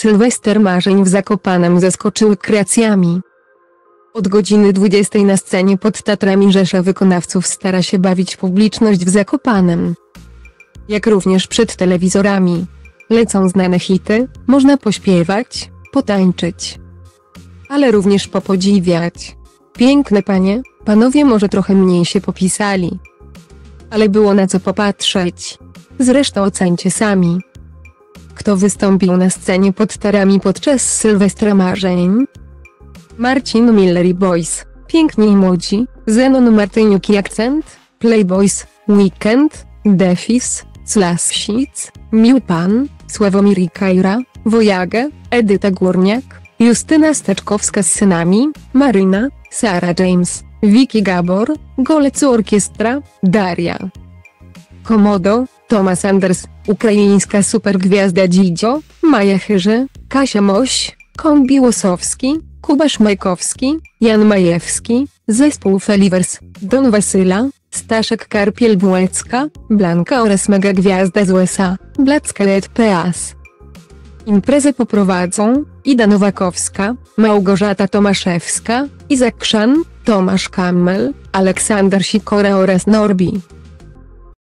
Sylwester Marzeń w Zakopanem zaskoczyły kreacjami. Od godziny 20 na scenie pod Tatrami rzesza wykonawców stara się bawić publiczność w Zakopanem. Jak również przed telewizorami. Lecą znane hity, można pośpiewać, potańczyć. Ale również popodziwiać. Piękne panie, panowie może trochę mniej się popisali. Ale było na co popatrzeć. Zresztą ocencie sami. Kto wystąpił na scenie pod tarami podczas Sylwestra Marzeń? Marcin Miller i Boys, Piękni i Młodzi, Zenon Martyniuk i Akcent, Playboys, Weekend, Defis, Slasic, Mił Pan, Sławomir i Kajra, Wojagę, Edyta Górniak, Justyna Steczkowska z synami, Maryna, Sara James, Vicky Gabor, Golec Orkiestra, Daria. Komodo, Thomas Anders, ukraińska supergwiazda Dzidzio, Maja Chyży, Kasia Moś, Kombi Łosowski, Kubasz Majkowski, Jan Majewski, zespół Felivers, Don Wasyla, Staszek Karpiel-Błecka, Blanka oraz mega gwiazda z USA, Blacka Let Peas. Imprezę poprowadzą Ida Nowakowska, Małgorzata Tomaszewska, Izak Krzan, Tomasz Kammel, Aleksander Sikora oraz Norbi.